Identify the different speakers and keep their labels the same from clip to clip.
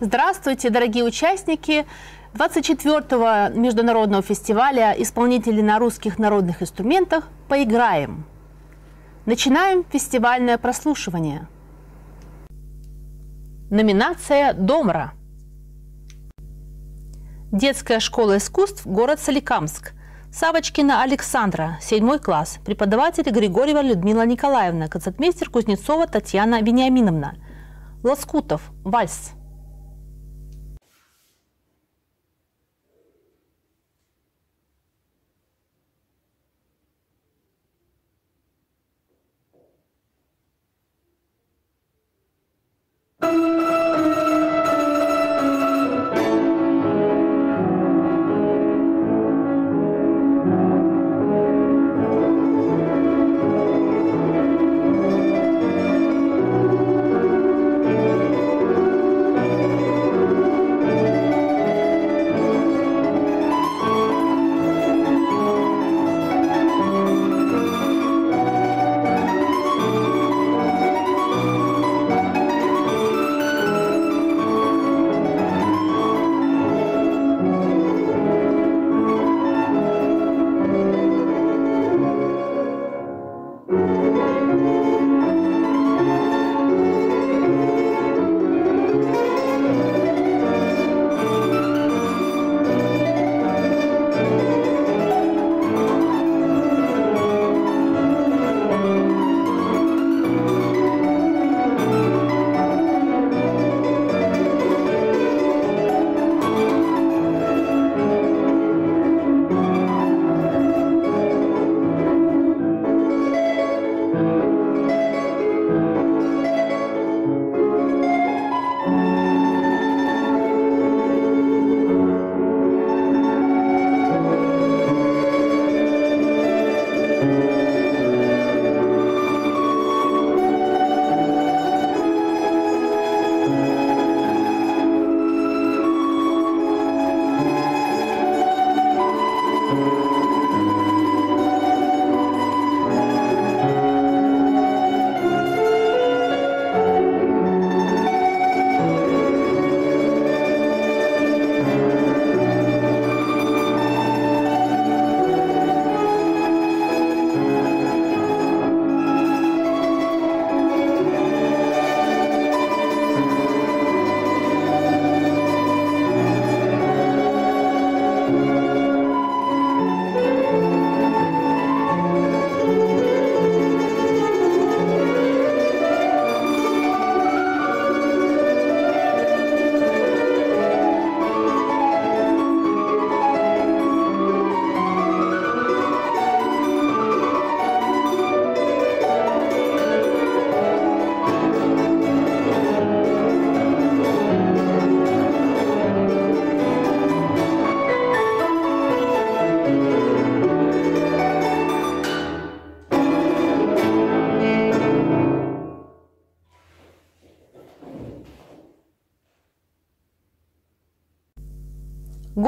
Speaker 1: Здравствуйте, дорогие участники 24-го международного фестиваля исполнителей на русских народных инструментах «Поиграем». Начинаем фестивальное прослушивание. Номинация «Домра». Детская школа искусств, город Соликамск. Савочкина Александра, 7 класс. Преподаватель Григорьева Людмила Николаевна. Концертмейстер Кузнецова Татьяна Вениаминовна. Лоскутов. Вальс.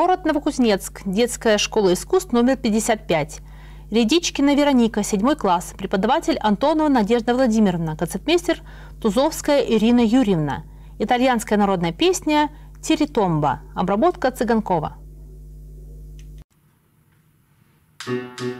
Speaker 1: Город Новокузнецк. Детская школа искусств номер 55. Редичкина Вероника, 7 класс. Преподаватель Антонова Надежда Владимировна. Концертмейстер Тузовская Ирина Юрьевна. Итальянская народная песня «Теритомба». Обработка Цыганкова. Thank you.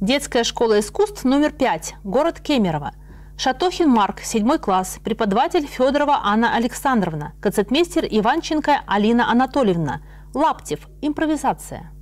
Speaker 1: Детская школа искусств номер 5, город Кемерово. Шатохин Марк, 7 класс, преподаватель Федорова Анна Александровна, концертмейстер Иванченко Алина Анатольевна, Лаптев, импровизация.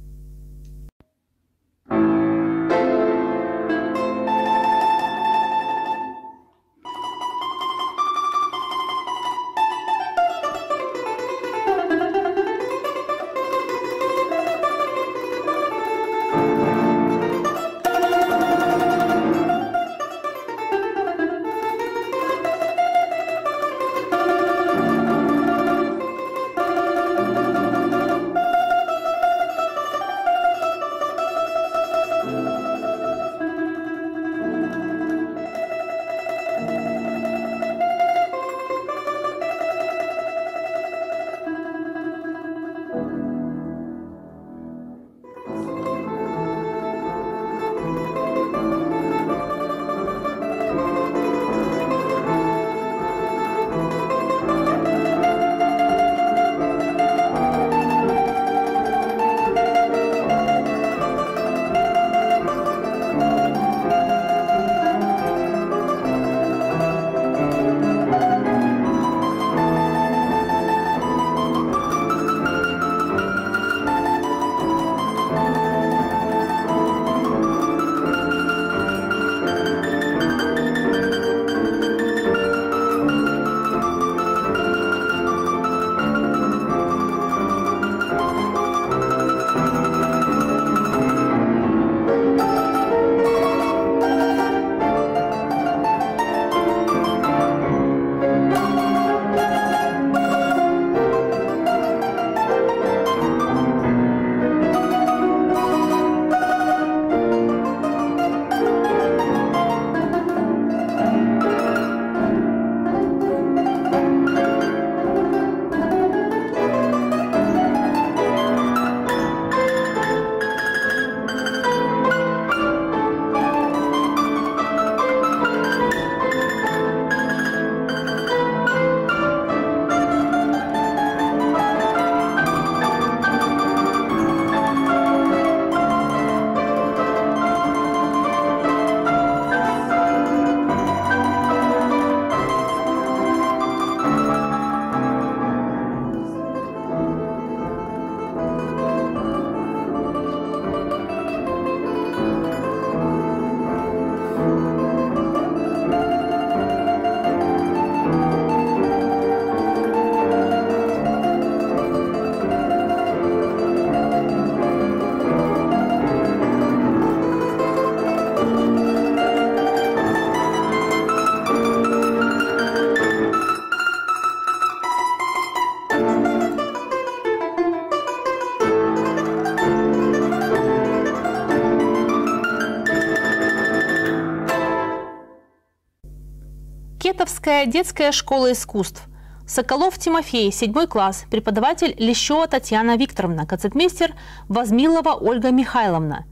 Speaker 1: Кетовская детская школа искусств. Соколов Тимофей, 7 класс, преподаватель Лещева Татьяна Викторовна, концертмейстер Возмилова Ольга Михайловна.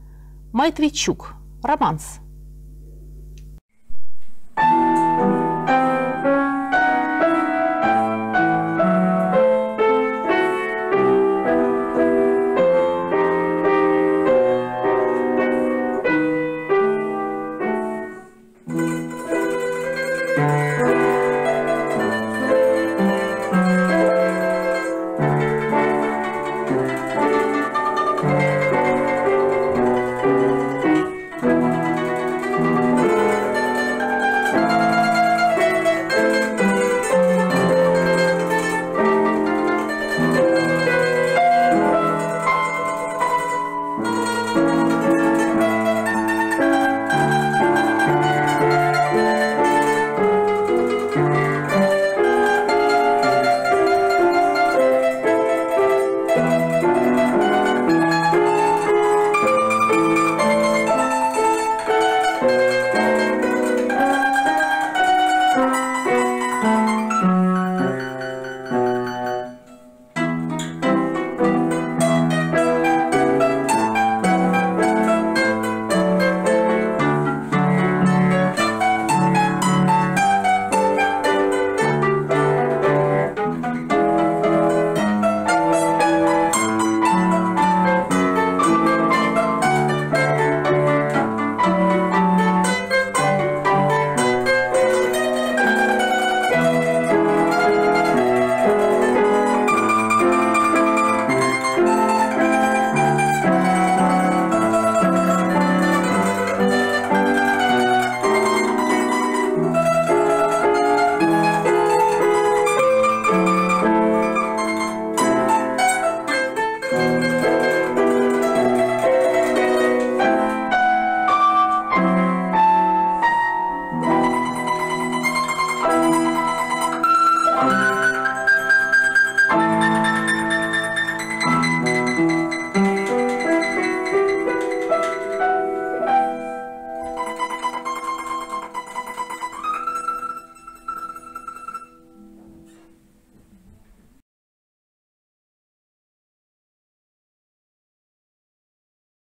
Speaker 1: Майтвичук. Романс. Thank.